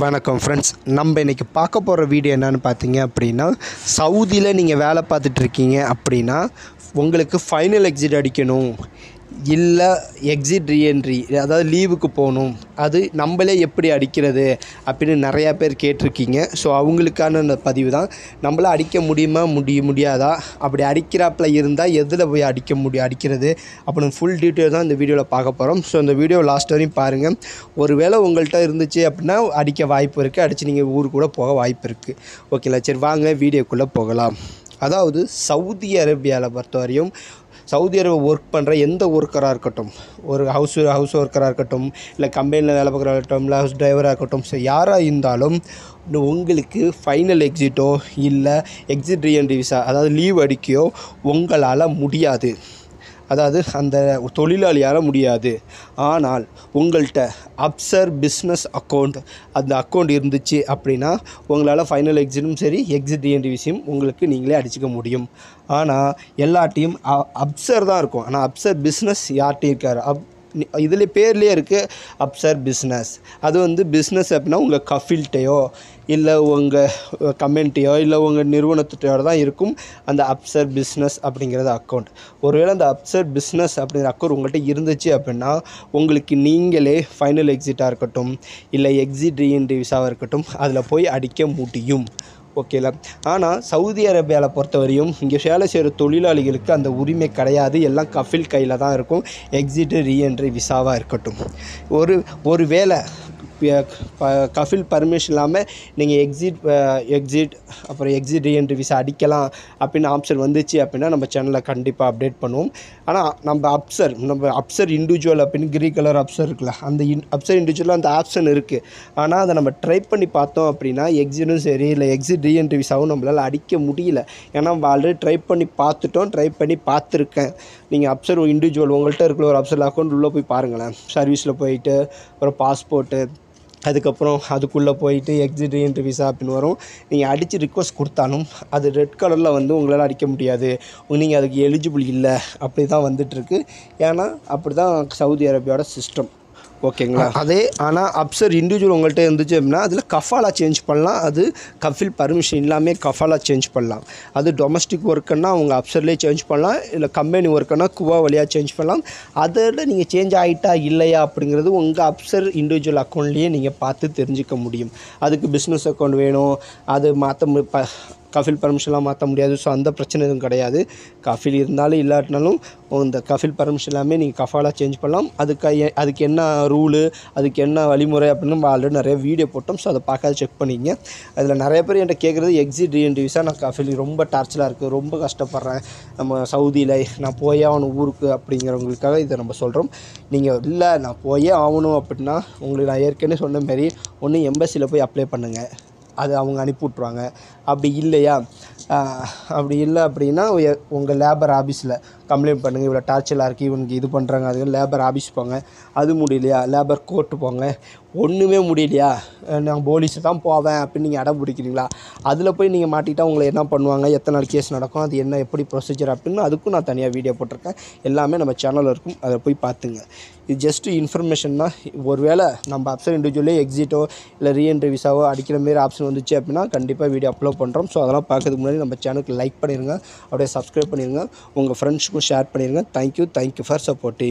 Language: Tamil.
வணக்கம் ஃப்ரெண்ட்ஸ் நம்ம இன்றைக்கி பார்க்க போகிற வீடியோ என்னன்னு பார்த்தீங்க அப்படின்னா சவுதியில் நீங்கள் வேலை பார்த்துட்ருக்கீங்க அப்படின்னா உங்களுக்கு ஃபைனல் எக்ஸிட் அடிக்கணும். இல்லை எக்ஸிட் ரீஎன்ட்ரி அதாவது லீவுக்கு போகணும். அது நம்மளே எப்படி அடிக்கிறது அப்படின்னு நிறையா பேர் கேட்டிருக்கீங்க. ஸோ அவங்களுக்கான அந்த பதிவு தான் நம்மளே அடிக்க முடியுமா முடிய முடியாதா? அப்படி அடிக்கிறாப்புல இருந்தால் எதில் போய் அடிக்க முடியும் அடிக்கிறது? அப்படின்னு ஃபுல் டீட்டெயில் தான் இந்த வீடியோவில் பார்க்க போகிறோம் ஸோ இந்த வீடியோ லாஸ்ட் வரையும் பாருங்கள் ஒருவேளை உங்கள்கிட்ட இருந்துச்சு அப்படின்னா அடிக்க வாய்ப்பு இருக்குது அடித்து நீங்கள் ஊர் கூட போக வாய்ப்பு இருக்குது ஓகேங்களா சரி வாங்க வீடியோக்குள்ளே போகலாம். அதாவது சவுதி அரேபியாவில் பொறுத்தவரையும் சவுதி அரேபியா ஒர்க் பண்ணுற எந்த ஒர்க்கராக இருக்கட்டும் ஒரு ஹவுஸ் ஹவுஸ் ஒர்க்கராக இருக்கட்டும் இல்லை கம்பெனியில் வேலை பார்க்குறா இருக்கட்டும் இல்லை ஹவுஸ் டிரைவராக இருக்கட்டும் ஸோ யாராக இருந்தாலும் உங்களுக்கு ஃபைனல் எக்ஸிட்டோ இல்லை எக்ஸிட் ரீஎன்ட்ரி விசா அதாவது லீவ் அடிக்கையோ உங்களால் முடியாது. அதாவது அந்த தொழிலாளியால் முடியாது. ஆனால் உங்கள்கிட்ட அப்சர் பிஸ்னஸ் அக்கௌண்ட் அந்த அக்கௌண்ட் இருந்துச்சு அப்படின்னா உங்களால் ஃபைனல் எக்ஸிட்டும் சரி எக்ஸிட் ரீஎன்ட்ரி விஷயம் உங்களுக்கு நீங்களே அடிச்சுக்க முடியும். ஆனால் எல்லாட்டையும் அப்சர் தான் இருக்கும். ஆனால் அப்சர் பிஸ்னஸ் யார்ட்டையும் இருக்கார் அப் இதில் பேர்லேயே இருக்குது அப்சர் பிஸ்னஸ் அது வந்து பிஸ்னஸ் அப்படின்னா உங்கள் கஃபில்ட்டையோ இல்லை உங்கள் கமெண்ட்டையோ இல்லை உங்கள் நிறுவனத்திட்டையோ தான் இருக்கும் அந்த அப்சர் பிஸ்னஸ் அப்படிங்கிறது அக்கௌண்ட் ஒருவேளை அந்த அப்சர் பிஸ்னஸ் அப்படிங்கிற அக்கௌண்ட் உங்கள்கிட்ட இருந்துச்சு அப்படின்னா உங்களுக்கு நீங்களே ஃபைனல் எக்ஸிட்டாக இருக்கட்டும் இல்லை எக்ஸிட் ரீஎன்ட்ரி விசாவாக இருக்கட்டும் அதில் போய் அடிக்க முடியும். ஓகேல ஆனால் சவுதி அரேபியாவில் பொறுத்தவரையும் இங்கே வேலை செய்கிற தொழிலாளிகளுக்கு அந்த உரிமை கிடையாது. எல்லாம் கஃபில் கையில் தான் இருக்கும். எக்ஸிட் ரீஎன்ட்ரி விசாவாக இருக்கட்டும். ஒரு ஒரு வேளை கஃபில் பர்மிஷன் இல்லாமல் நீங்கள் எக்ஸிட் எக்ஸிட் அப்புறம் எக்ஸிட் ரீஎன்ட்ரி விசா அடிக்கலாம் அப்படின்னு ஆப்ஷன் வந்துச்சு அப்படின்னா நம்ம சேனலில் கண்டிப்பாக அப்டேட் பண்ணுவோம். ஆனால் நம்ம அப்சர் நம்ம அப்சர் இண்டிவிஜுவல் அப்படின்னு கிரீ கலர் அப்சர் இருக்குல்ல அந்த இன் அப்சர் இண்டிவிஜுவலாக அந்த ஆப்ஷன் இருக்குது ஆனால் அதை நம்ம ட்ரை பண்ணி பார்த்தோம் அப்படின்னா எக்ஸிட்டும் சரி இல்லை எக்ஸிட் ரீஎன்ட்ரி விசாவும் நம்மளால் அடிக்க முடியல. ஏன்னா நம்ம ஆல்ரெடி ட்ரை பண்ணி பார்த்துட்டோம் ட்ரை பண்ணி பார்த்துருக்கேன். நீங்கள் அப்சர் இண்டிவிஜுவல் உங்கள்கிட்ட இருக்கிற ஒரு அப்சர் அக்கௌண்ட் உள்ளே போய் பாருங்களேன். சர்வீஸில் போயிட்டு அப்புறம் பாஸ்போர்ட்டு அதுக்கப்புறம் அதுக்குள்ளே போயிட்டு எக்ஸிட் என்ட்ரி விசா அப்படின்னு வரும். நீங்கள் அடித்து ரிக்வஸ்ட் கொடுத்தாலும் அது ரெட் கலரில் வந்து உங்களால் அடிக்க முடியாது. நீங்கள் அதுக்கு எலிஜிபிள் இல்லை. அப்படி தான் வந்துட்டுருக்கு ஏன்னா அப்படி தான் சவுதி அரேபியாவோட சிஸ்டம் ஓகேங்களா? அதே ஆனால் அப்சர் இண்டிவிஜுவல் உங்கள்கிட்ட இருந்துச்சு அப்படின்னா அதில் கஃபாலா சேஞ்ச் பண்ணலாம். அது கஃபில் பர்மிஷன் இல்லாமல் கஃபாலா சேஞ்ச் பண்ணலாம். அது டொமஸ்டிக் ஒர்க்குன்னா அவங்க அப்சர்லேயே சேஞ்ச் பண்ணலாம். இல்லை கம்பெனி ஒர்க்குன்னா குவா வழியாக சேஞ்ச் பண்ணலாம். அதில் நீங்கள் சேஞ்ச் ஆகிட்டா இல்லையா அப்படிங்கிறது உங்கள் அப்சர் இண்டிவிஜுவல் அக்கௌண்ட்லேயே நீங்கள் பார்த்து தெரிஞ்சுக்க முடியும். அதுக்கு பிஸ்னஸ் அக்கௌண்ட் வேணும். அது மாற்ற ப கஃபில் பர்மிஷன்லாம் மாற்ற முடியாது. ஸோ அந்த பிரச்சனை எதுவும் கிடையாது. கஃபில் இருந்தாலும் இல்லாட்டினாலும் இந்த கஃபில் பர்மிஷன் எல்லாமே நீங்கள் கஃபாலாக சேஞ்ச் பண்ணலாம். அதுக்கு அதுக்கு என்ன ரூலு அதுக்கு என்ன வழிமுறை அப்படின்னு நம்ம ஆல்ரெடி நிறைய வீடியோ போட்டோம். ஸோ அதை பார்க்காத செக் பண்ணிங்க. அதில் நிறைய பேர் என்கிட்ட கேட்குறது எக்ஸிட் ரீஎன்ட்ரி விசா நான் கஃபில் ரொம்ப டார்ச்சலாக இருக்குது ரொம்ப கஷ்டப்படுறேன். நம்ம சவுதியில் நான் போயே ஆகணும் ஊருக்கு அப்படிங்கிறவங்களுக்காக இதை நம்ம சொல்கிறோம் நீங்கள் இல்லை நான் போயே ஆகணும் அப்படின்னா உங்களுக்கு நான் ஏற்கனவே சொன்ன மாரி ஒன்று எம்பசியில் போய் அப்ளை பண்ணுங்கள் அது அவங்க அனுப்பி விட்ருவாங்க அப்படி இல்லையா? அப்படி இல்லை அப்படின்னா உங்கள் லேபர் ஆஃபீஸில் கம்ப்ளைண்ட் பண்ணுங்கள் இவ்வளோ டார்ச்சலாக இருக்குது இவனுக்கு இது பண்ணுறாங்க அதுக்கு லேபர் ஆஃபீஸ் போங்க அது முடியலையா லேபர் கோர்ட்டு போங்க ஒன்றுமே முடியலையா நான் போலீஸு தான் போவேன் அப்படின்னு நீங்கள் அடம் பிடிக்கிறீங்களா? அதில் போய் நீங்கள் மாட்டிட்டால் உங்களை என்ன பண்ணுவாங்க எத்தனை நாள் கேஸ் நடக்கும் அது என்ன எப்படி ப்ரொசீஜர் அப்படின்னு அதுக்கும் நான் தனியாக வீடியோ போட்டிருக்கேன். எல்லாமே நம்ம சேனலில் இருக்கும் அதை போய் பார்த்துங்க. இது ஜஸ்ட்டு இன்ஃபர்மேஷன் தான். ஒருவேளை நம்ம அப்சர் இண்டிவிஜுவலே எக்ஸிட்டோ இல்லை ரீஎன்ட்ரி விசாவோ அடிக்கிற மாரி ஆப்ஷன் வந்துச்சு அப்படின்னா கண்டிப்பாக வீடியோ அப்லோட் பண்ணுறோம் ஸோ அதெல்லாம் பார்க்கறதுக்கு முன்னாடி நம்ம சேனலுக்கு லைக் பண்ணிடுங்க அப்படியே சப்ஸ்கிரைப் பண்ணிடுங்க உங்கள் ஃப்ரெண்ட்ஸ் ஃப்ரெண்ட்ஸுக்கும் ஷேர் பண்ணிடுங்க தேங்க்யூ தேங்க்யூ ஃபார் சப்போர்ட்டிங்